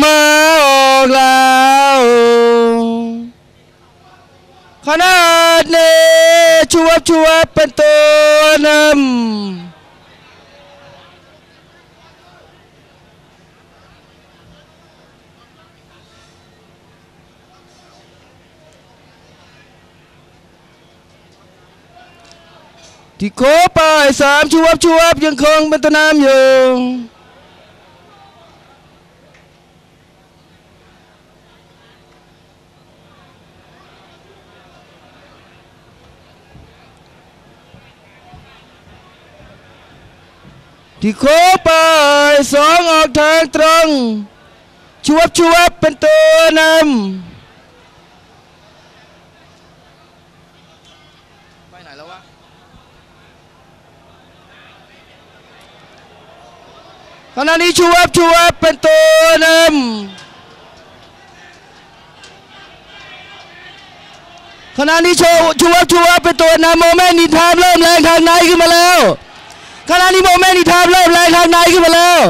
มาออกแล้วขนาดนี้ชัวบชัวบเป็นตัวนำที่โคไปสามชัวบชัวบยังคงเป็นตัวนำอยู่ ที่โคไปสองออกทางตรงชวบชวบเป็นตัวนำไปไหนแล้ววะขณะนี้ชวบชวบเป็นตัวนำขณะนี้โชว์ชวบชวบเป็นตัวนำโมเมนต์นิทามเริ่มแรงทางในขึ้นมาแล้ว ขณะนี้โมเมนต์นิทามเริ่มแรงทางในขึ้นมาแล้ว